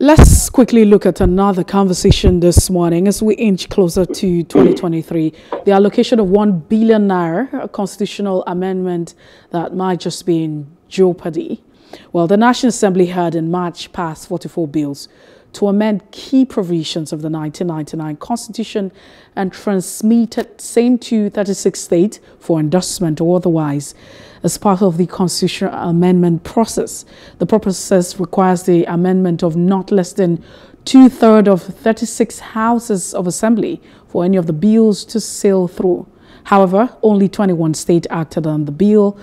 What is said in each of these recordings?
Let's quickly look at another conversation this morning as we inch closer to 2023. The allocation of 1 billion naira, a constitutional amendment that might just be in jeopardy. Well, the National Assembly had in March passed 44 bills to amend key provisions of the 1999 Constitution and transmit transmitted same to 36 states for endorsement or otherwise as part of the constitutional amendment process. The process requires the amendment of not less than two-thirds of 36 houses of assembly for any of the bills to sail through. However, only 21 states acted on the bill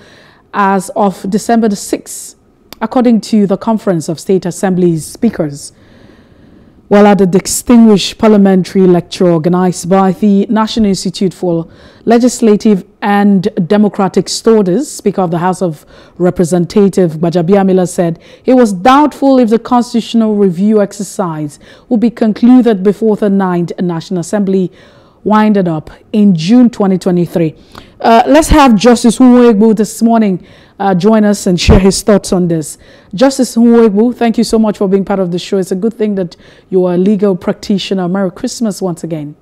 as of December the 6th, according to the Conference of State Assemblies Speakers. While at a distinguished parliamentary lecture organized by the National Institute for Legislative and Democratic Studies, Speaker of the House of Representatives Gbajabiamila said it was doubtful if the constitutional review exercise would be concluded before the 9th National Assembly winded up in June 2023. Uh, let's have Justice Uhuegbu this morning uh, join us and share his thoughts on this. Justice Uhuegbu, thank you so much for being part of the show. It's a good thing that you are a legal practitioner. Merry Christmas once again.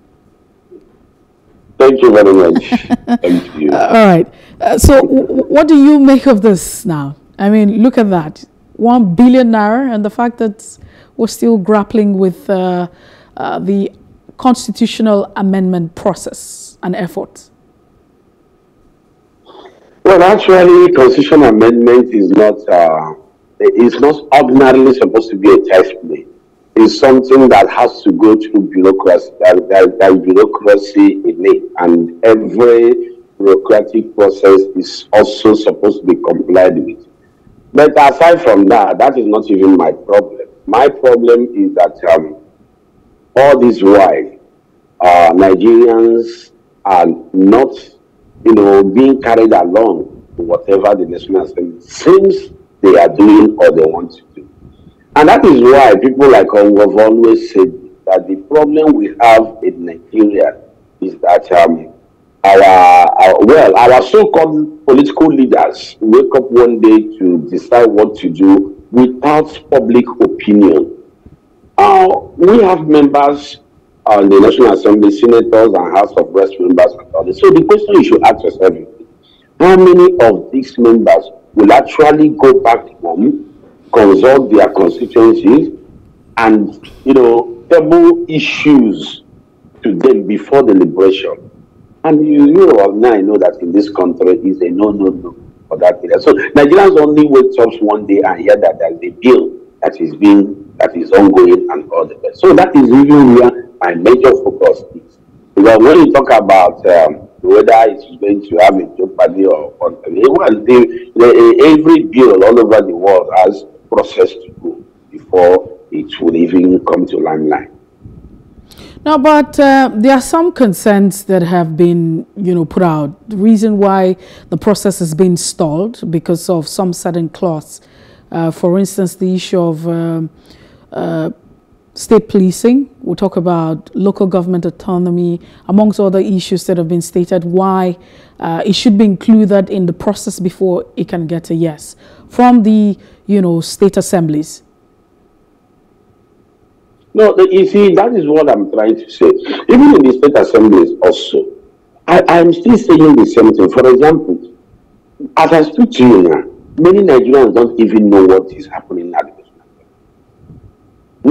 Thank you very much. thank you. Uh, all right. Uh, so, what do you make of this now? I mean, look at that. One billion naira, and the fact that we're still grappling with uh, uh, the constitutional amendment process and effort? Well, actually, constitutional amendment is not uh, is not ordinarily supposed to be a test play. It's something that has to go through bureaucracy. That, that, that bureaucracy in it, and every bureaucratic process is also supposed to be complied with. But aside from that, that is not even my problem. My problem is that um, all this while, uh, Nigerians are not, you know, being carried along to whatever the National Assembly seems they are doing or they want to do. And that is why people like us have always said that the problem we have in Nigeria is that um, our, our, well, our so-called political leaders wake up one day to decide what to do without public opinion. Uh, we have members on the National Assembly, senators and House of Reps members. So the question you should ask yourself is, how many of these members will actually go back home, consult their constituencies, and you know, table issues to them before the liberation? And you, you know, now I know that in this country is a no, no, no for that. So Nigerians only wake up one day and hear that there's a bill that is being that is ongoing and all the best. So that is really where my major focus is. Because when you talk about um, whether it's going to have a jeopardy or well, every bill all over the world has process to go before it will even come to limelight. Now, but uh, there are some concerns that have been, you know, put out. The reason why the process has been stalled because of some certain clause. Uh, for instance, the issue of um, uh, state policing. We'll talk about local government autonomy, amongst other issues that have been stated, why uh, it should be included in the process before it can get a yes from the, you know, state assemblies. No, you see, that is what I'm trying to say. Even in the state assemblies also, I, I'm still saying the same thing. For example, as I speak to you now, many Nigerians don't even know what is happening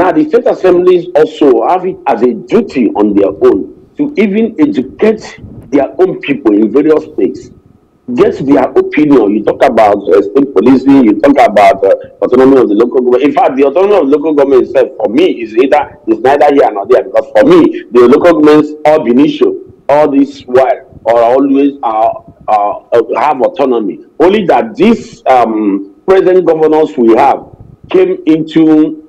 now, the state assemblies also have it as a duty on their own to even educate their own people in various states, get their opinion. You talk about uh, state policing, you talk about uh, autonomy of the local government. In fact, the autonomy of the local government itself, for me, is either is neither here nor there because for me, the local governments all initial, all this while, or always uh, uh, have autonomy. Only that these um, present governors we have came into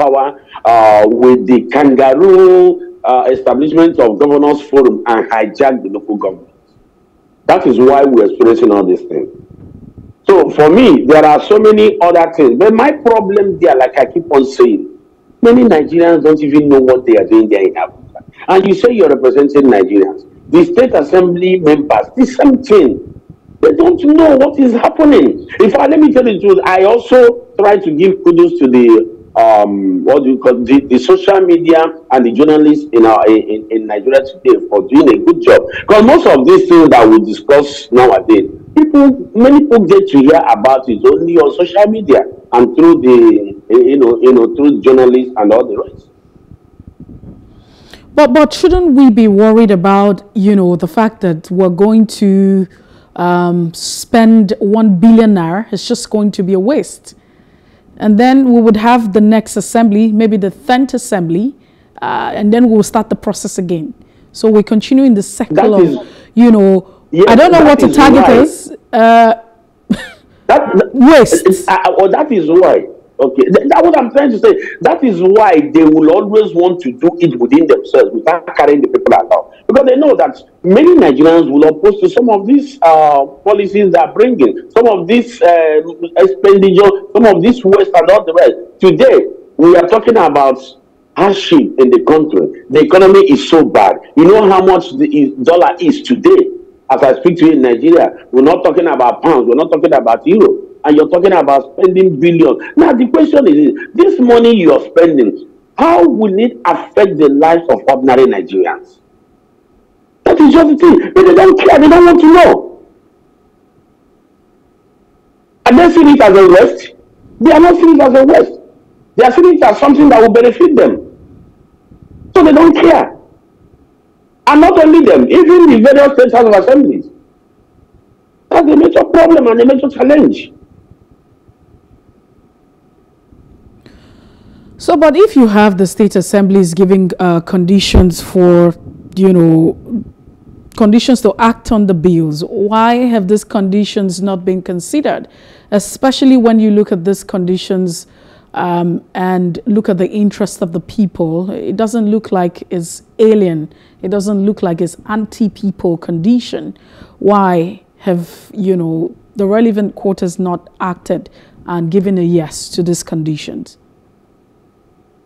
power uh, with the kangaroo uh, establishment of governors forum and hijack the local government. That is why we're experiencing all these things. So for me, there are so many other things. But my problem there, like I keep on saying, many Nigerians don't even know what they are doing there in Africa. And you say you're representing Nigerians. The state assembly members, the same thing. They don't know what is happening. In fact, let me tell you the truth. I also try to give kudos to the um, what do you call the, the social media and the journalists in our in, in Nigeria today for doing a good job. Because most of these things that we discuss nowadays, people many people get to hear about it only on social media and through the you know you know through journalists and all the rest. But but shouldn't we be worried about you know the fact that we're going to um, spend one billion naira? It's just going to be a waste. And then we would have the next assembly, maybe the 10th assembly, uh, and then we'll start the process again. So we continue in the cycle of, you know, yes, I don't know what the target why. is. Uh, that, waste. Uh, well, that is why Okay, that's what I'm trying to say. That is why they will always want to do it within themselves without carrying the people along. Because they know that many Nigerians will oppose to some of these uh, policies they are bringing, some of this uh, expenditure, some of this waste and all the rest. Today, we are talking about hardship in the country. The economy is so bad. You know how much the dollar is today? As I speak to you in Nigeria, we're not talking about pounds, we're not talking about euro and you're talking about spending billions. Now, the question is this money you're spending, how will it affect the lives of ordinary Nigerians? That is just the thing. But they don't care, they don't want to know. Are they seeing it as a waste? They are not seeing it as a waste. They are seeing it as something that will benefit them. So they don't care. And not only them, even the various states of assemblies. That's a major problem and a major challenge. So, but if you have the state assemblies giving uh, conditions for, you know, conditions to act on the bills, why have these conditions not been considered? Especially when you look at these conditions um, and look at the interest of the people, it doesn't look like it's alien. It doesn't look like it's anti-people condition. Why have, you know, the relevant quarters not acted and given a yes to these conditions?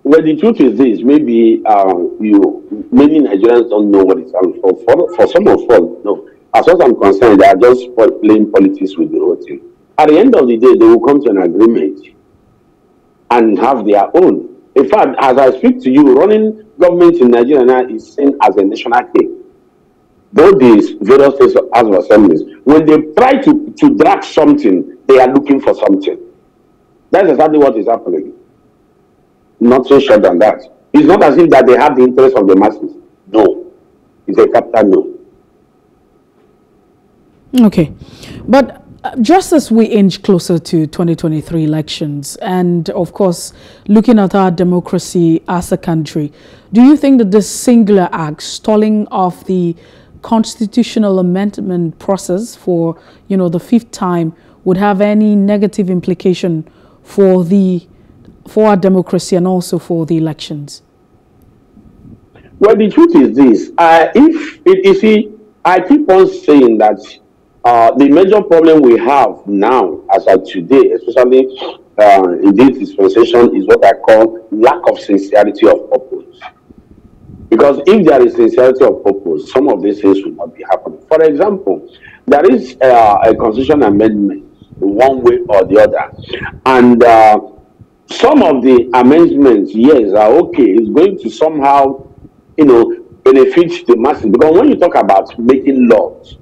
Well, the truth is this: maybe um, you many Nigerians don't know what it's and for, for for some of us, no. As far as I'm concerned, they are just playing politics with the whole thing. At the end of the day, they will come to an agreement and have their own. In fact, as I speak to you, running government in Nigeria now is seen as a national cake. Both these various states as assemblies, when they try to, to drag something, they are looking for something. That's exactly what is happening not so sure than that. It's not as if that they have the interest of the masses. No. It's a capital no. Okay. But uh, just as we inch closer to 2023 elections and of course looking at our democracy as a country, do you think that this singular act stalling of the constitutional amendment process for, you know, the fifth time would have any negative implication for the for our democracy and also for the elections? Well, the truth is this: uh, if it, you see, I keep on saying that uh, the major problem we have now, as of today, especially uh, in this dispensation, is what I call lack of sincerity of purpose. Because if there is sincerity of purpose, some of these things will not be happening. For example, there is uh, a constitution amendment, one way or the other, and uh, some of the amendments, yes, are okay. It's going to somehow, you know, benefit the masses. Because when you talk about making laws,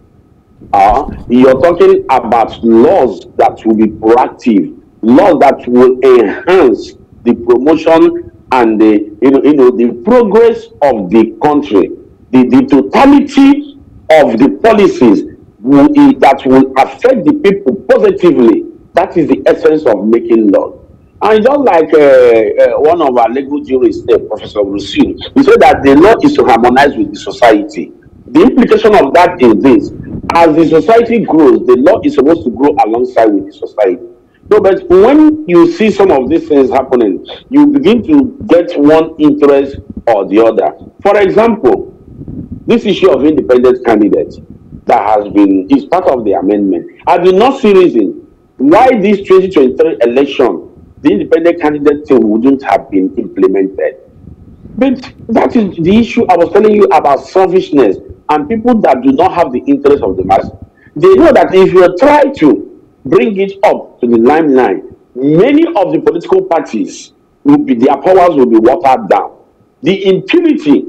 uh, you're talking about laws that will be proactive, laws that will enhance the promotion and the you know, you know the progress of the country, the, the totality of the policies will, that will affect the people positively. That is the essence of making laws. And just like uh, uh, one of our legal jurists, uh, Professor Rusil, he said that the law is to harmonize with the society. The implication of that is this as the society grows, the law is supposed to grow alongside with the society. No, but when you see some of these things happening, you begin to get one interest or the other. For example, this issue of independent candidates that has been is part of the amendment. I do not see reason why this 2023 election the independent candidate thing wouldn't have been implemented. But that is the issue I was telling you about selfishness and people that do not have the interest of the mass. They know that if you try to bring it up to the limelight, many of the political parties will be, their powers will be watered down. The impunity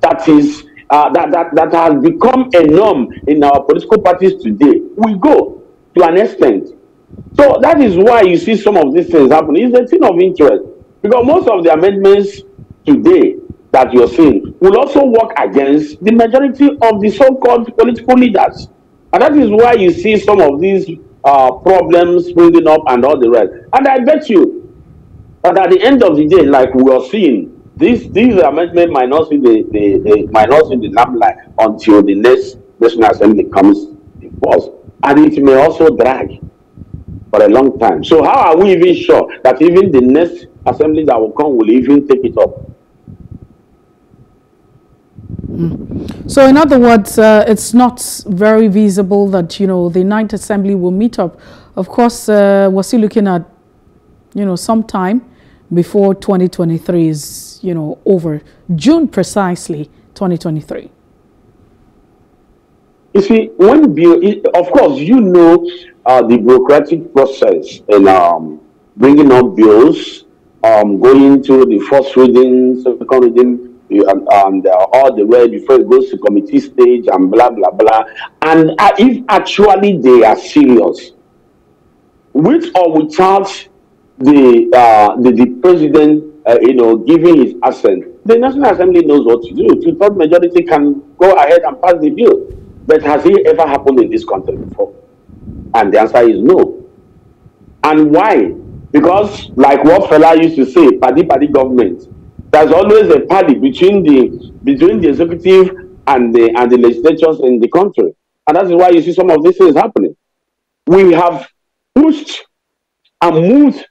that is uh, that, that, that has become a norm in our political parties today will go to an extent. So that is why you see some of these things happen. It's a thing of interest because most of the amendments today that you're seeing will also work against the majority of the so-called political leaders. And that is why you see some of these uh, problems building up and all the rest. And I bet you that at the end of the day, like we are seeing, this these amendments might not see the, the, the might not see the limelight until the next National Assembly comes in force. And it may also drag for a long time. So how are we even sure that even the next assembly that will come will even take it up? So, in other words, uh, it's not very visible that you know the Ninth Assembly will meet up. Of course, uh, we're still looking at you know some time before 2023 is you know over. June precisely, 2023. You see, when bill, of course, you know uh, the bureaucratic process in um, bringing up bills, um, going to the first reading, second reading, and, and uh, all the way before it goes to committee stage and blah blah blah. And uh, if actually they are serious, with or without the uh, the, the president, uh, you know, giving his assent, the National Assembly knows what to do. Two-third majority can go ahead and pass the bill. But has it ever happened in this country before? And the answer is no. And why? Because, like what Fela used to say, paddy paddy government there's always a party between the between the executive and the and the legislatures in the country. And that is why you see some of these things happening. We have pushed and moved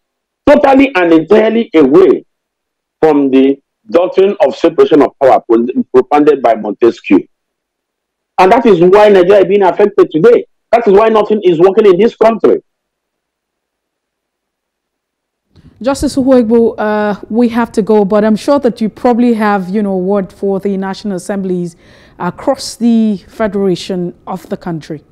totally and entirely away from the doctrine of separation of power propounded by Montesquieu. And that is why Nigeria is being affected today. That is why nothing is working in this country. Justice Uhuegbu, uh, we have to go, but I'm sure that you probably have, you know, word for the National Assemblies across the federation of the country.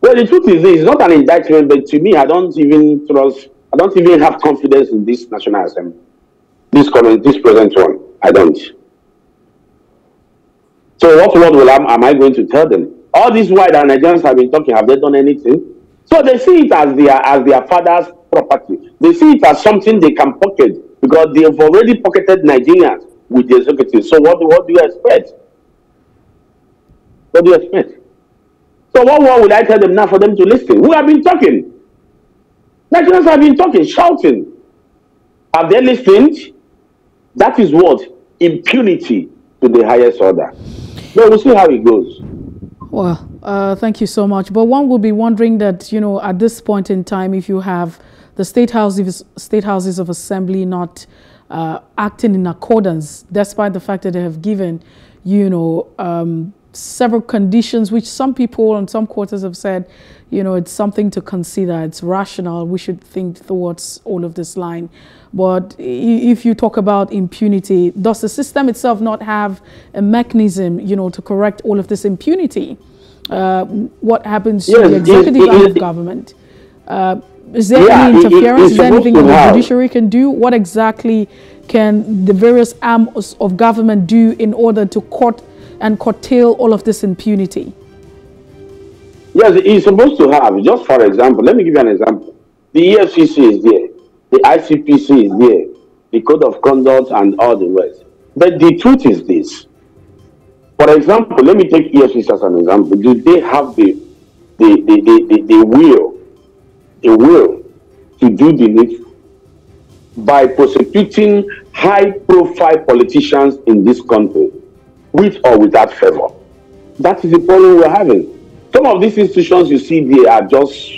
Well, the truth is, it's not an indictment, but to me, I don't even trust, I don't even have confidence in this National Assembly, this current, this present one. I don't. So what word will I, am I going to tell them? All this while the Nigerians have been talking, have they done anything? So they see it as their as their father's property. They see it as something they can pocket because they have already pocketed Nigerians with the executive. So what, what do you expect? What do you expect? So what more would I tell them now for them to listen? We have been talking. Nigerians have been talking, shouting. Have they listened? That is what? Impunity to the highest order. But we'll see how it goes. Well, uh, thank you so much. But one will be wondering that, you know, at this point in time, if you have the state houses, state houses of assembly not uh, acting in accordance, despite the fact that they have given, you know, um, several conditions, which some people and some quarters have said, you know, it's something to consider. It's rational. We should think towards all of this line. But if you talk about impunity, does the system itself not have a mechanism, you know, to correct all of this impunity? Uh, what happens yes, to the executive arm of government? Uh, is there yeah, any interference? It, it, is there anything the judiciary can do? What exactly can the various arms of government do in order to court and curtail all of this impunity? Yes, he's supposed to have. Just for example, let me give you an example. The EFCC is there, the ICPC is there, the Code of Conduct, and all the rest. But the truth is this. For example, let me take EFCC as an example. Do they have the the, the, the, the, the will a will to do the needful by prosecuting high profile politicians in this country with or without favor. That is the problem we're having. Some of these institutions you see they are just,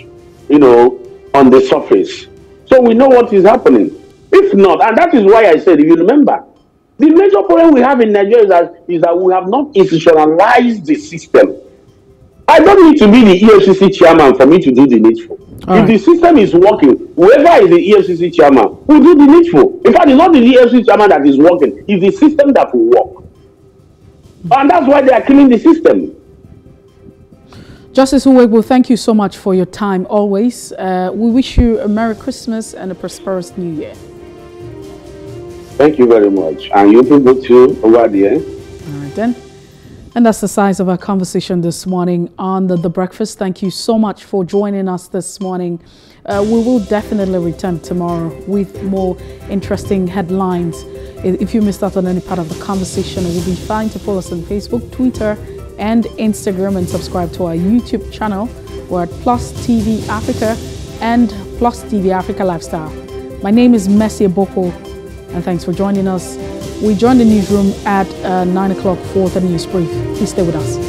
you know, on the surface. So we know what is happening. If not, and that is why I said, if you remember, the major problem we have in Nigeria is that, is that we have not institutionalized the system. I don't need to be the EFCC chairman for me to do the needful. All if right. the system is working, whoever is the EFCC chairman will do the needful. In fact, it's not the EFCC chairman that is working, it's the system that will work. And that's why they are killing the system. Justice Uhuegbu, thank you so much for your time always. Uh, we wish you a Merry Christmas and a prosperous New Year. Thank you very much. And you people too over there. All right then. And that's the size of our conversation this morning on the, the breakfast. Thank you so much for joining us this morning. Uh, we will definitely return tomorrow with more interesting headlines. If you missed out on any part of the conversation, it will be fine to follow us on Facebook, Twitter, and Instagram and subscribe to our YouTube channel. We're at Plus TV Africa and Plus TV Africa Lifestyle. My name is Messi Boko, and thanks for joining us. We join the newsroom at uh, 9 o'clock for the news brief. Please stay with us.